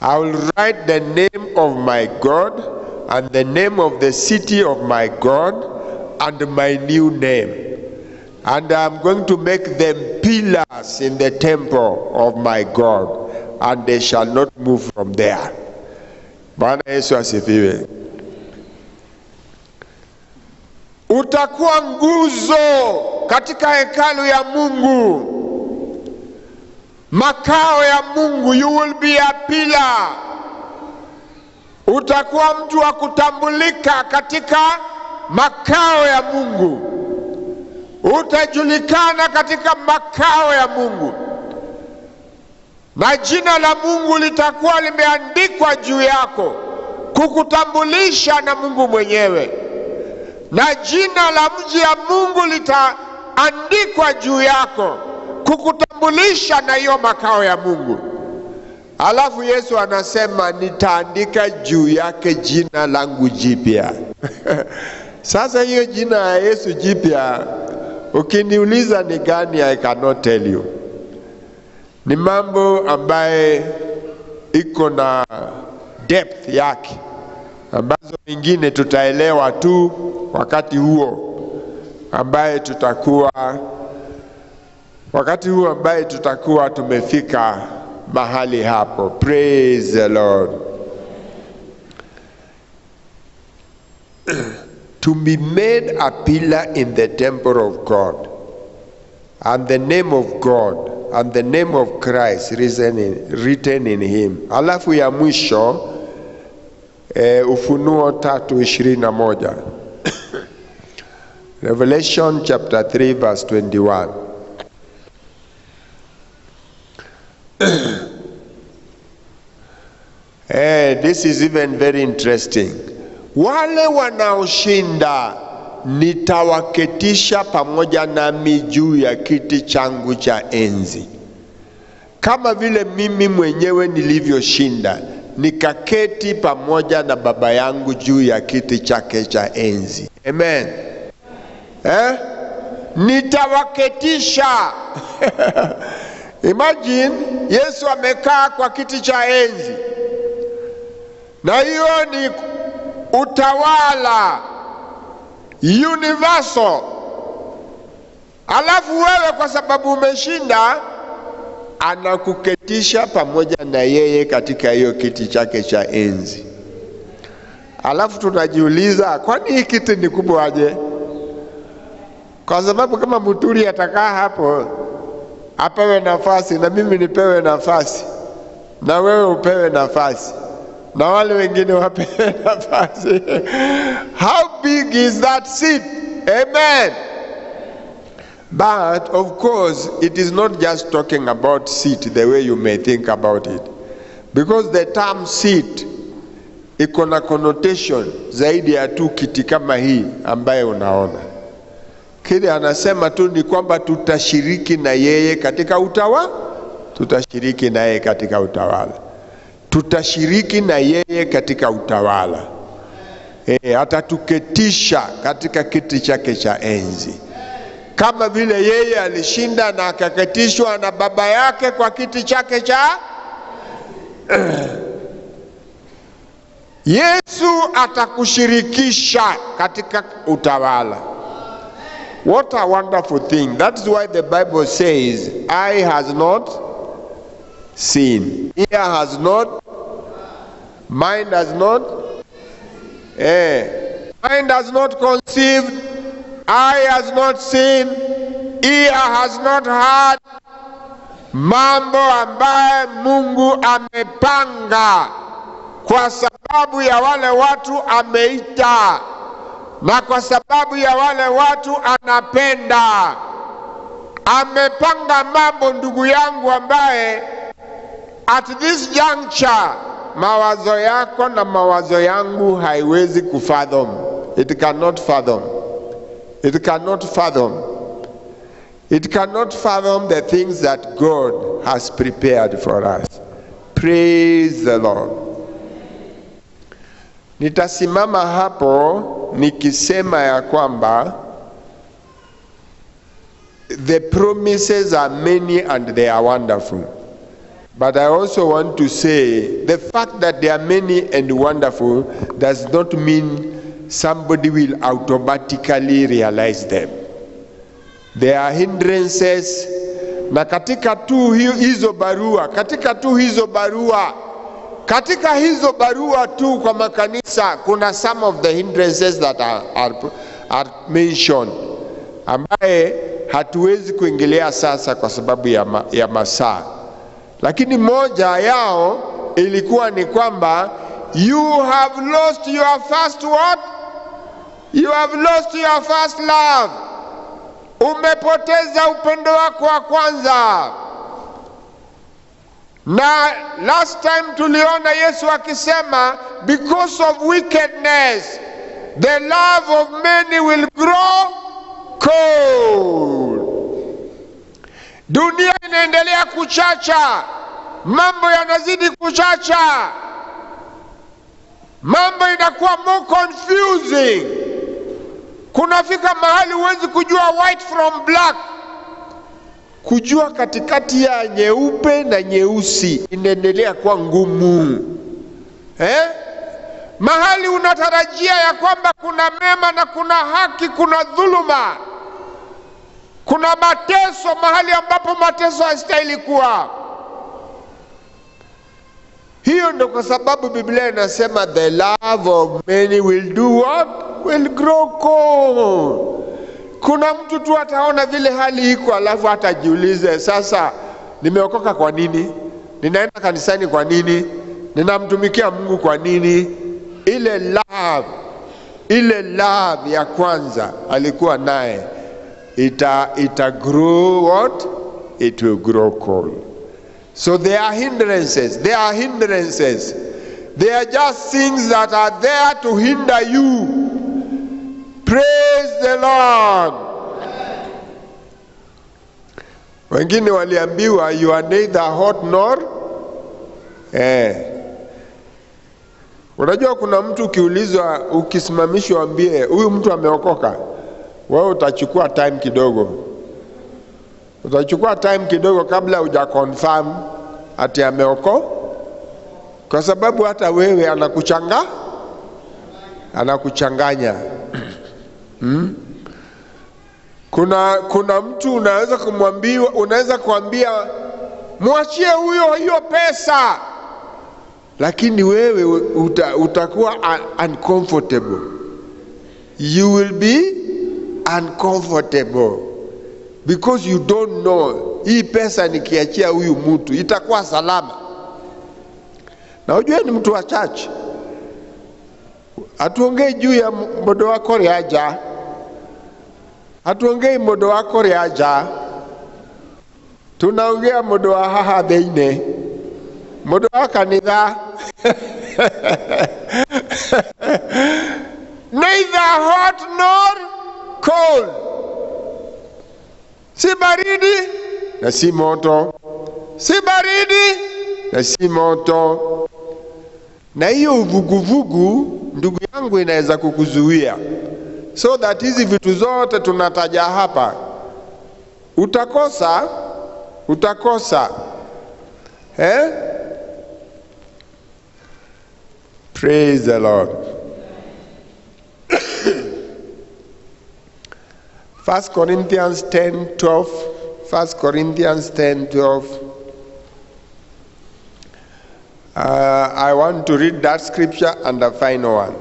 I will write the name of my God and the name of the city of my God and my new name. And I'm going to make them pillars in the temple of my God and they shall not move from there. Bwana Yesu asifiwe. Utakuwa nguzo katika hekalu ya Mungu, makao ya Mungu. You will be a pillar. Utakuwa mtu wa kutambulika katika makao ya Mungu, utajulikana katika makao ya Mungu na jina la Mungu litakuwa limeandikwa juu yako kukutambulisha na Mungu mwenyewe, na jina la mji ya Mungu litaandikwa juu yako kukutambulisha na hiyo makao ya Mungu. Alafu Yesu anasema nitaandika juu yake jina langu jipya. Sasa hiyo jina ya Yesu jipya, ukiniuliza ni gani, I cannot tell you ni mambo ambaye iko na depth yake ambazo mingine tutaelewa tu wakati huo ambaye tutakuwa wakati huo ambaye tutakuwa tumefika mahali hapo. Praise the Lord. to be made a pillar in the temple of God and the name of God and the name of Christ written in, written in him. Alafu ya mwisho eh, Ufunuo tatu ishirini na moja Revelation chapter 3 verse 21. eh, this is even very interesting. Wale wanaoshinda nitawaketisha pamoja nami juu ya kiti changu cha enzi, kama vile mimi mwenyewe nilivyoshinda nikaketi pamoja na Baba yangu juu ya kiti chake cha enzi. Amen. Eh? Nitawaketisha. Imagine Yesu amekaa kwa kiti cha enzi, na hiyo ni utawala universal. Alafu wewe kwa sababu umeshinda, anakuketisha pamoja na yeye katika hiyo kiti chake cha enzi. Alafu tunajiuliza kwani hii kiti ni kubwaje? Kwa sababu kama Muturi atakaa hapo apewe nafasi na mimi nipewe nafasi na wewe upewe nafasi na wale wengine wapewe nafasi. How big is that seat? Amen. But of course, it is not just talking about seat the way you may think about it. Because the term seat iko na connotation zaidi ya tu kiti kama hii ambaye unaona. Kile anasema tu ni kwamba tutashiriki na yeye katika utawa, tutashiriki na yeye katika utawala, tutashiriki na yeye katika utawala. E, atatuketisha katika kiti chake cha enzi kama vile yeye alishinda na akaketishwa na baba yake kwa kiti chake cha Yesu atakushirikisha katika utawala. What a wonderful thing. That is why the Bible says, eye has not seen, ear has not, mind has not, eh, mind has not conceived, eye has not seen, ear has not heard, mambo ambaye Mungu amepanga kwa sababu ya wale watu ameita na kwa sababu ya wale watu anapenda. Amepanga mambo, ndugu yangu, ambaye at this juncture mawazo yako na mawazo yangu haiwezi kufathom. It cannot fathom. It cannot fathom. It cannot fathom the things that God has prepared for us. Praise the Lord. Nitasimama hapo nikisema ya kwamba the promises are many and they are wonderful. But I also want to say the fact that they are many and wonderful does not mean somebody will automatically realize them. There are hindrances na katika tu hizo barua, katika tu hizo barua, katika hizo barua tu kwa makanisa kuna some of the hindrances that are, are, are mentioned ambaye hatuwezi kuingilia sasa kwa sababu ya, ma, ya masaa, lakini moja yao ilikuwa ni kwamba you have lost your first what? You have lost your first love. Umepoteza upendo wako wa kwanza. Na last time tuliona Yesu akisema because of wickedness the love of many will grow cold. Dunia inaendelea kuchacha, mambo yanazidi kuchacha, mambo inakuwa more confusing. Kunafika mahali huwezi kujua white from black, kujua katikati ya nyeupe na nyeusi inaendelea kuwa ngumu. Eh? Mahali unatarajia ya kwamba kuna mema na kuna haki, kuna dhuluma, kuna mateso, mahali ambapo mateso hastahili kuwa. Hiyo ndo kwa sababu Biblia inasema the love of many will do what? Will grow cold. Kuna mtu tu ataona vile hali iko, alafu atajiulize sasa, nimeokoka kwa nini? Ninaenda kanisani kwa nini? Ninamtumikia Mungu kwa nini? Ile love, ile love ya kwanza alikuwa naye ita, ita grow what? It will grow cold. So there are hindrances. There are hindrances. They are just things that are there to hinder you. Praise the Lord. Wengine waliambiwa you are neither hot nor eh. Unajua kuna mtu ukiulizwa, ukisimamishwa, ambie huyu mtu ameokoka, wewe utachukua time kidogo utachukua time kidogo kabla huja confirm ati ameoko, kwa sababu hata wewe anakuchanga anakuchanganya hmm? Kuna, kuna mtu unaweza kumwambia, unaweza kuambia mwachie huyo hiyo pesa, lakini wewe uta, utakuwa un- uncomfortable. You will be uncomfortable. Because you don't know hii pesa nikiachia huyu mtu itakuwa salama. Na ujue ni mtu wa church, hatuongei juu ya modo wako riaja, hatuongei modo wako riaja, tunaongea modo wa haha theine. Modo wa kanitha. Neither hot nor cold, si baridi. Na si moto, si baridi. Na si moto. Na hiyo uvuguvugu, ndugu yangu, inaweza kukuzuia, so that hizi vitu zote tunataja hapa. Utakosa, utakosa. Eh? Praise the Lord. First Corinthians 10 12. First Corinthians 10 12. Uh, I want to read that scripture and the final one.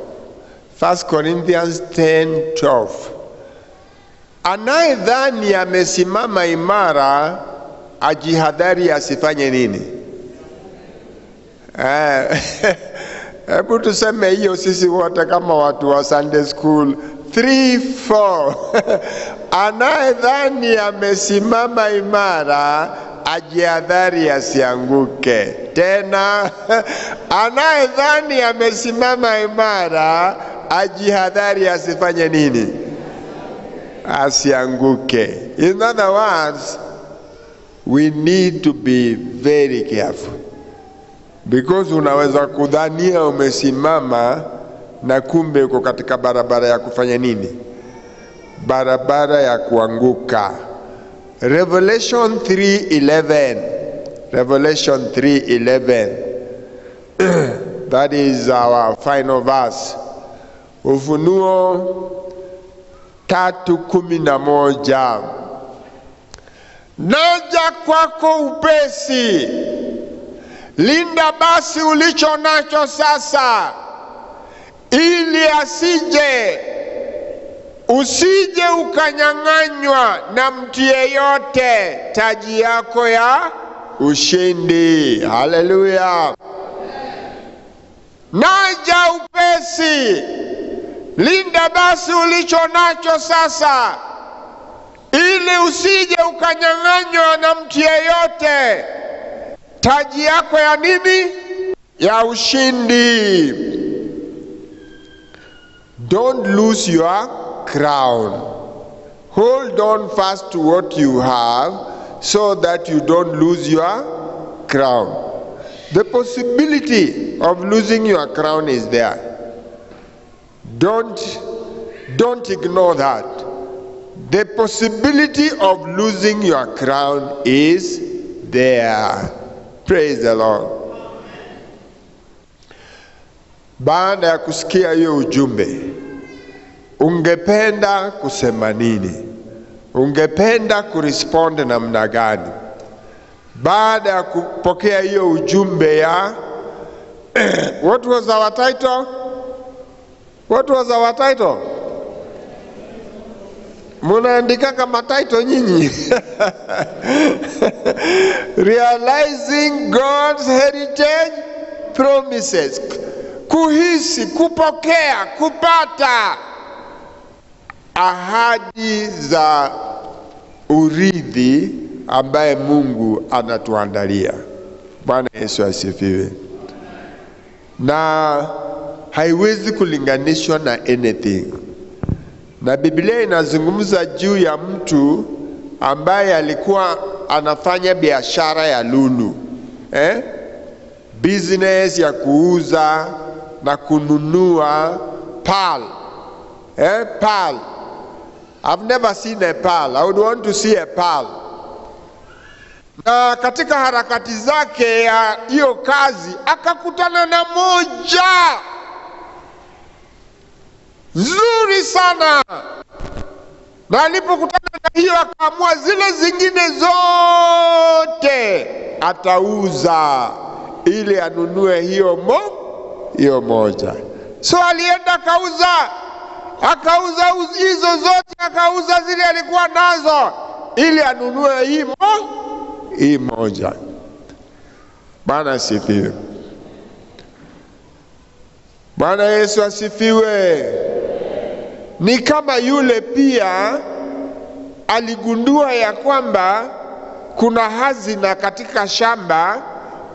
First Corinthians 10 12. Anayedhani amesimama imara ajihadhari asifanye nini? Eh, Hebu tuseme hiyo sisi wote kama watu wa Sunday school 3 4 anayedhani amesimama imara ajihadhari asianguke. Tena anayedhani amesimama imara ajihadhari asifanye nini? Asianguke. In other words, we need to be very careful because unaweza kudhania umesimama na kumbe uko katika barabara ya kufanya nini? Barabara ya kuanguka. Revelation 3:11. Revelation 3:11. That is our final verse. Ufunuo tatu kumi na moja. Naja kwako upesi, linda basi ulicho nacho sasa, ili asije usije ukanyang'anywa na mtu yeyote taji yako ya ushindi. Haleluya! Naja upesi, linda basi ulicho nacho sasa, ili usije ukanyang'anywa na mtu yeyote taji yako ya nini? Ya ushindi. Don't lose your crown. Hold on fast to what you have so that you don't lose your crown. The possibility of losing your crown is there. Don't, don't ignore that. The possibility of losing your crown is there. Praise the Lord. Baada ya kusikia hiyo ujumbe, ungependa kusema nini? Ungependa kurespond namna gani? Baada ya kupokea hiyo ujumbe ya what was our title? What was our title? Munaandika kama title nyinyi Realizing God's heritage promises, kuhisi, kupokea, kupata ahadi za urithi ambaye Mungu anatuandalia. Bwana Yesu asifiwe. Na haiwezi kulinganishwa na anything, na Biblia inazungumza juu ya mtu ambaye alikuwa anafanya biashara ya lulu eh? business ya kuuza na kununua pal eh? pearl. I've never seen a pearl. I would want to see a pearl. Na katika harakati zake ya hiyo kazi akakutana na moja nzuri sana, na alipokutana na hiyo akaamua zile zingine zote atauza ili anunue hiyo mo hiyo moja. So alienda akauza, akauza hizo zote, akauza zile alikuwa nazo ili anunue hii hii moja. Bwana asifiwe. Bwana Yesu asifiwe. Ni kama yule pia aligundua ya kwamba kuna hazina katika shamba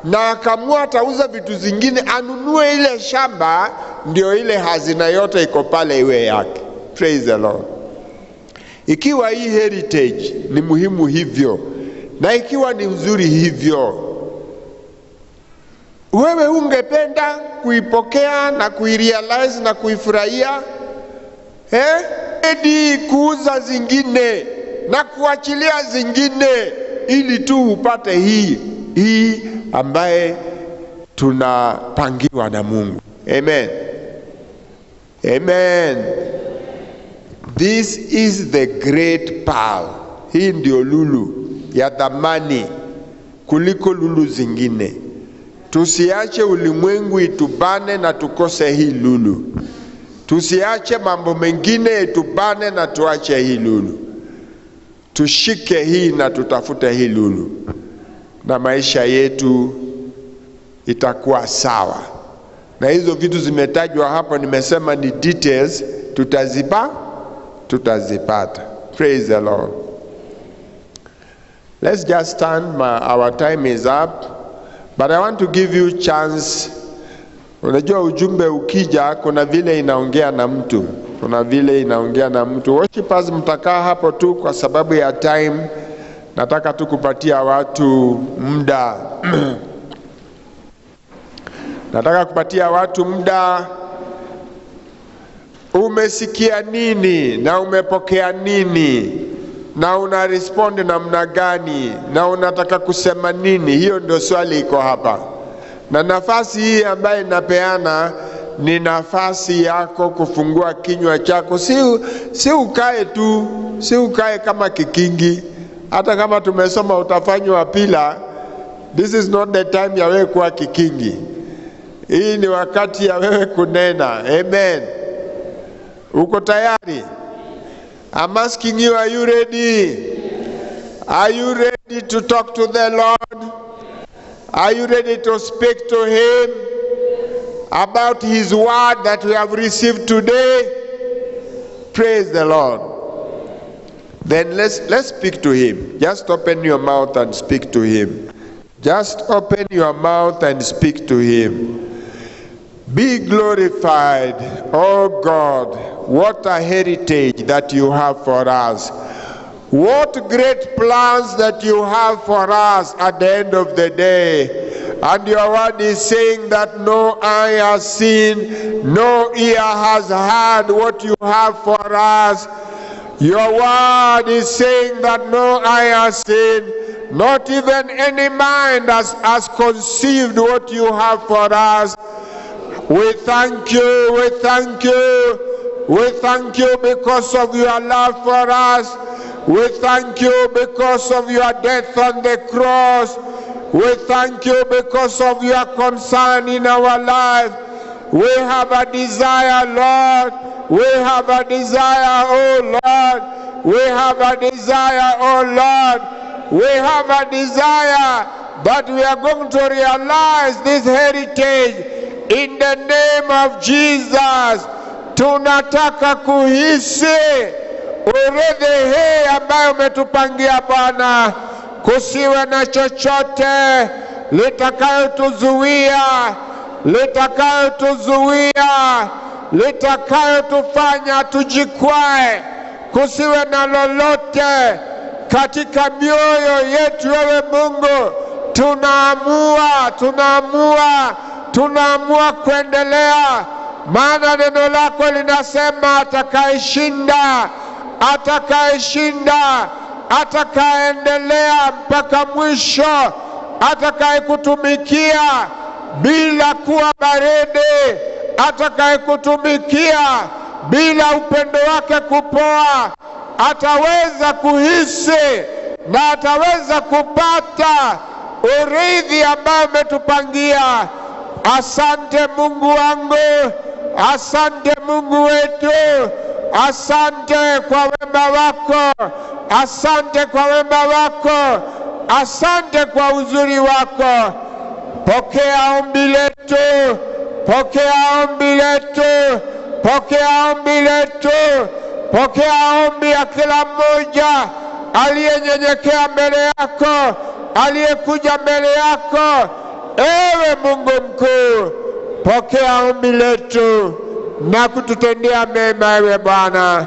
na akaamua atauza vitu zingine anunue ile shamba, ndio ile hazina yote iko pale iwe yake. Praise the Lord. Ikiwa hii heritage ni muhimu hivyo na ikiwa ni nzuri hivyo, wewe ungependa kuipokea na kuirealize na kuifurahia eh? Edi kuuza zingine na kuachilia zingine ili tu upate hii hii ambaye tunapangiwa na Mungu. Amen. Amen. This is the great pearl. Hii ndio lulu ya thamani kuliko lulu zingine. Tusiache ulimwengu itubane na tukose hii lulu. Tusiache mambo mengine itubane na tuache hii lulu. Tushike hii na tutafute hii lulu, na maisha yetu itakuwa sawa. Na hizo vitu zimetajwa hapo, nimesema ni details, tutazipa tutazipata. Praise the Lord. Let's just stand. My, our time is up, but I want to give you chance. Unajua ujumbe ukija, kuna vile inaongea na mtu, kuna vile inaongea na mtu. Worshipers, mtakaa hapo tu kwa sababu ya time. Nataka tu kupatia watu muda nataka kupatia watu muda. Umesikia nini na umepokea nini na una respond namna gani na unataka kusema nini? Hiyo ndio swali iko hapa, na nafasi hii ambayo inapeana ni nafasi yako kufungua kinywa chako, si, si ukae tu, si ukae kama kikingi. Hata kama tumesoma utafanywa pila, this is not the time ya wewe kuwa kikingi. Hii ni wakati ya wewe kunena. Amen. Uko tayari? I'm asking you, are you ready? Are you ready to talk to the Lord? Are you ready to speak to Him about His word that we have received today? Praise the Lord. Then let's let's speak to Him. Just open your mouth and speak to Him. Just open your mouth and speak to Him. Be glorified, oh God. What a heritage that you have for us. What great plans that you have for us at the end of the day. And your word is saying that no eye has seen, no ear has heard what you have for us. Your word is saying that no eye has seen, not even any mind has, has conceived what you have for us. We thank you, we thank you, we thank you because of your love for us. We thank you because of your death on the cross. We thank you because of your concern in our life. We have a desire, Lord. We have a desire, oh Lord. We have a desire, oh Lord. We have a desire that we are going to realize this heritage in the name of Jesus. Tunataka kuhisi urithi hii ambayo umetupangia Bwana, kusiwe na chochote litakayotuzuia litakayotuzuia litakayotufanya tujikwae, kusiwe na lolote katika mioyo yetu. Wewe Mungu, tunaamua tunaamua tunaamua kuendelea, maana neno lako linasema atakayeshinda atakayeshinda atakayeendelea mpaka mwisho, atakayekutumikia bila kuwa baridi, atakayekutumikia bila upendo wake kupoa, ataweza kuhisi na ataweza kupata urithi ambao umetupangia. Asante Mungu wangu, asante Mungu wetu, asante kwa wema wako, asante kwa wema wako, asante kwa uzuri wako. Pokea ombi letu, pokea ombi letu, pokea ombi letu, pokea ombi ya kila mmoja aliyenyenyekea mbele yako, aliyekuja mbele yako. Ewe Mungu mkuu, pokea ombi letu na kututendea mema, ewe Bwana.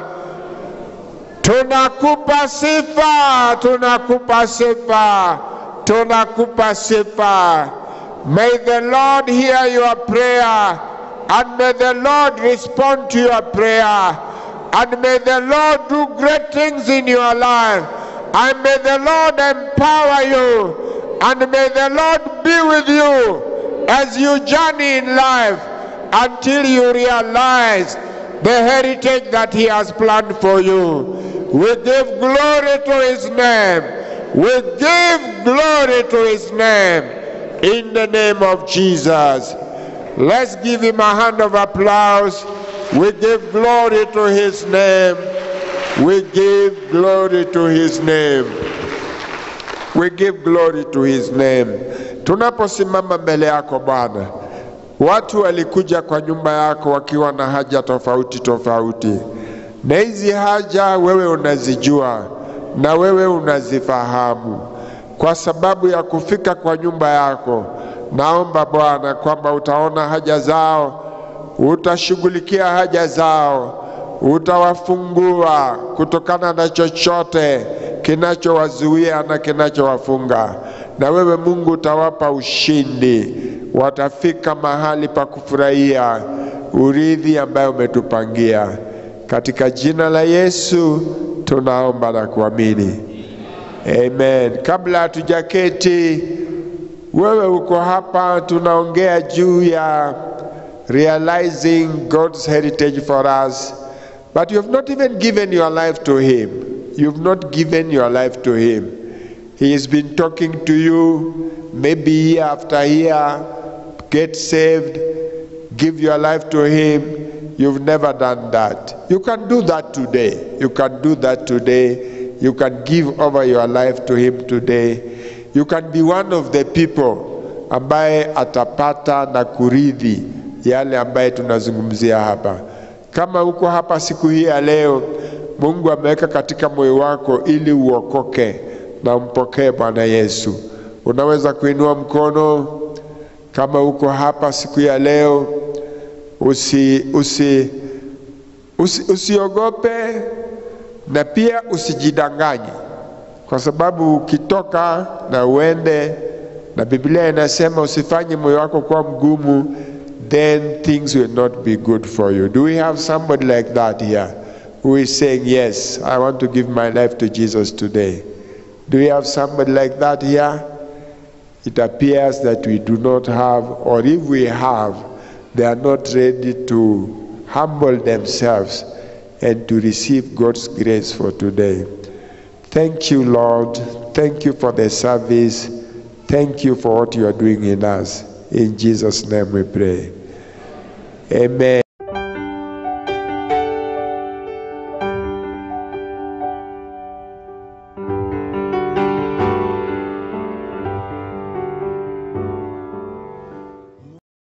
Tunakupa sifa, tunakupa sifa, tunakupa sifa. May the Lord hear your prayer and may the Lord respond to your prayer and may the Lord do great things in your life and may the Lord empower you and may the Lord be with you as you journey in life until you realize the heritage that He has planned for you. We give glory to His name. We give glory to His name in the name of Jesus. Let's give Him a hand of applause. We give glory to His name. We give glory to His name. We give glory to His name. Tunaposimama mbele yako Bwana, watu walikuja kwa nyumba yako wakiwa na haja tofauti tofauti, na hizi haja wewe unazijua na wewe unazifahamu. Kwa sababu ya kufika kwa nyumba yako, naomba Bwana kwamba utaona haja zao, utashughulikia haja zao, utawafungua kutokana na chochote kinachowazuia na kinachowafunga, na wewe Mungu utawapa ushindi, watafika mahali pa kufurahia urithi ambayo umetupangia. Katika jina la Yesu tunaomba na kuamini, amen. Kabla hatujaketi, wewe uko hapa, tunaongea juu ya realizing God's heritage for us, but you have not even given your life to Him. You've not given your life to Him. He has been talking to you, maybe year after year, get saved, give your life to Him. You've never done that. You can do that today. You can do that today. You can give over your life to Him today. You can be one of the people ambaye atapata na kuridhi yale ambaye tunazungumzia hapa. Kama uko hapa siku hii ya leo, Mungu ameweka katika moyo wako ili uokoke na umpokee Bwana Yesu. Unaweza kuinua mkono kama uko hapa siku ya leo. Usi, usi, usi, usiogope na pia usijidanganye, kwa sababu ukitoka na uende, na Biblia inasema usifanye moyo wako kuwa mgumu, then things will not be good for you. Do we have somebody like that here who is saying, Yes, I want to give my life to Jesus today? Do we have somebody like that here? It appears that we do not have, or if we have, they are not ready to humble themselves and to receive God's grace for today. Thank you, Lord. Thank you for the service. Thank you for what you are doing in us. In Jesus' name we pray. Amen.